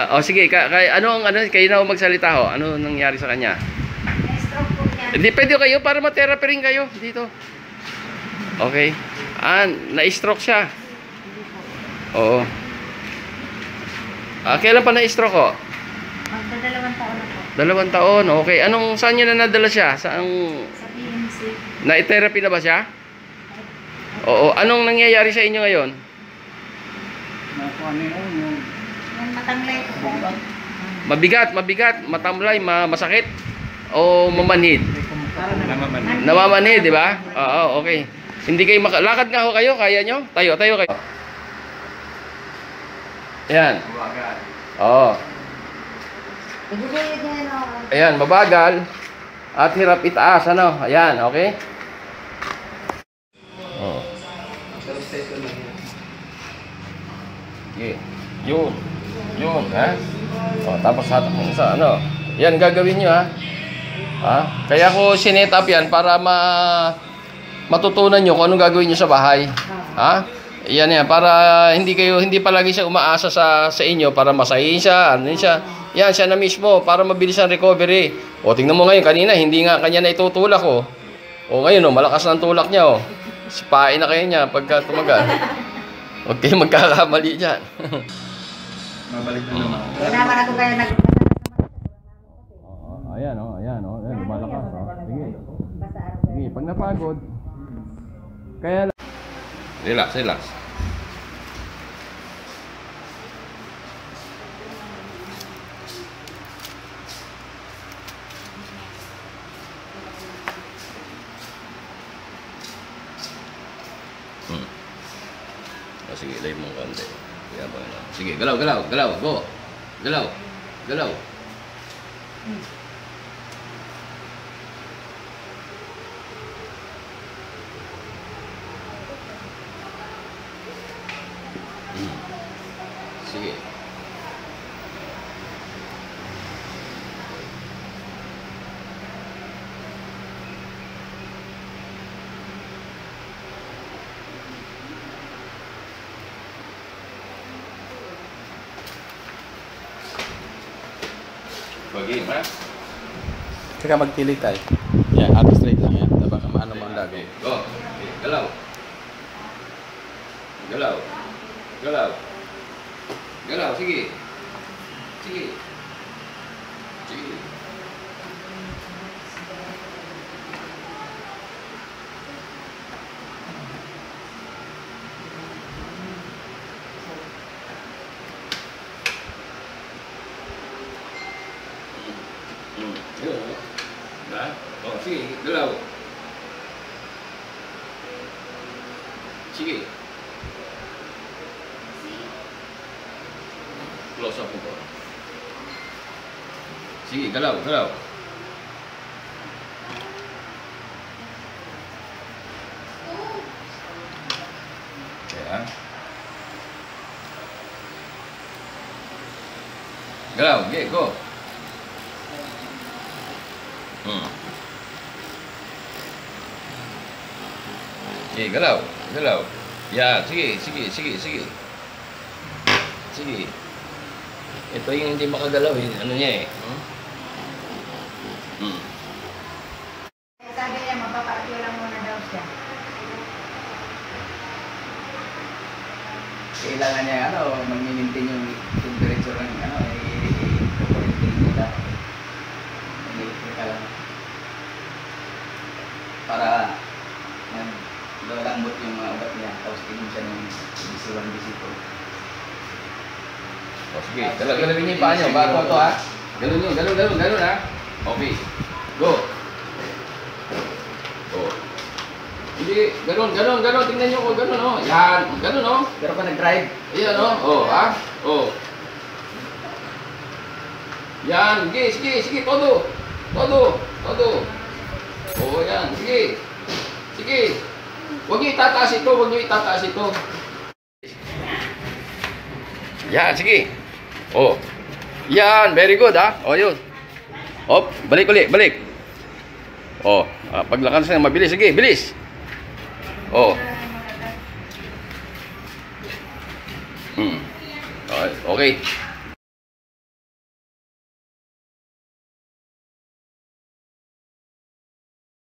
Ah, oh, sige, ka, kay, ano ang ano, kayo na ho magsalita ho. Ano nangyari sa kanya? Na-stroke po niya. Hindi pwede kayo para ma-therapy rin kayo dito. Okay. Ah, na-stroke siya. Oo. Ah, kailan pa na-stroke ko? Magdadalawang taon na po. Dalawang taon. Okay. Anong saan niya na nadala siya? Saan Sa BMC. na-therapy na ba siya? Oo. Anong nangyayari sa inyo ngayon? Yung matanglay po. Mabigat, mabigat, matamlay, ma masakit o mamanhid? Namaman. Namamanhid, di ba? Oo, okay. Hindi kayo maka- lakad nga ho kayo, kaya nyo? Tayo, tayo kayo. Ayan. Oo. Ayan, mabagal at hirap itaas, ano? Ayan, okay? Oo. Okay. Yun. Yun, ha? O, tapos hatak mo sa ano. Yan, gagawin nyo, ha? Ha? Kaya ko sinet up yan para ma matutunan nyo kung anong gagawin nyo sa bahay. Ha? Yan yan, para hindi kayo, hindi palagi siya umaasa sa, sa inyo para masahin siya, ano siya. Yan, siya na mismo, para mabilis ang recovery. O, tingnan mo ngayon, kanina, hindi nga kanya na itutulak, oh. O, ngayon, oh, malakas na ang tulak niya, oh. Sipain na kayo niya pagka tumagal. Huwag kayo magkakamali dyan. Mabalik na naman. Kaya naman ako kaya nag... oh, ayan, oh, ayan, oh, ayan, lumalakas, oh. Sige. Sige, pag napagod, kaya lang. Relax, relax. Hmm. Oh, sige, lay mo konti. Ba na? Sige, galaw, galaw, galaw, go. Galaw, galaw. Sige. Pagi, ha? Tsaka magtili tayo. Yan, yeah, straight lang yan. Baka maano mo ang dago. Okay, go. Okay, galaw. Galaw. Galaw. Galaw, sige. Sige. Sige. Hmm. Yun, oh. Ha? Oh, sige, galaw. Sige. Close up mo ko. Sige, galaw, galaw. Kaya. Galaw, okay, go. Hmm. Okay, galaw, galaw. Ya, sige, sige, sige, sige. Sige. Ito yung hindi makagalaw eh. Ano niya eh. Hmm? Hmm. Sabi niya, mapapakyo lang muna daw siya. Kailangan niya, ano, mag-maintain yung temperature ng, ano, i-quarantine nila. Mag-electrical lang. Para, yan, lalambot yung mga ugat niya. Tapos tingin siya ng bisiwan bisito. O sige, galaw, galawin niyo yung paa niyo. Bago to ha. Galawin niyo, galaw, galaw, galaw ha. Okay. Go. Go. Hindi, ganun, ganun, ganun. Tingnan niyo ko, ganun oh. Yan, ganun oh. Pero kung nag-drive, Ayan oh. Oh, ha? Oh. Yan, sige, sige, sige, todo. Todo, todo. Oh, yan, sige. Sige. Huwag niyo itataas ito, huwag niyo itataas ito. Yan, sige. Oh. Yan, very good ha. Oh, yun. Hop, balik ulit, balik. Oh, ah, paglakas na mabilis, sige, bilis. Oh. Hmm. Okay.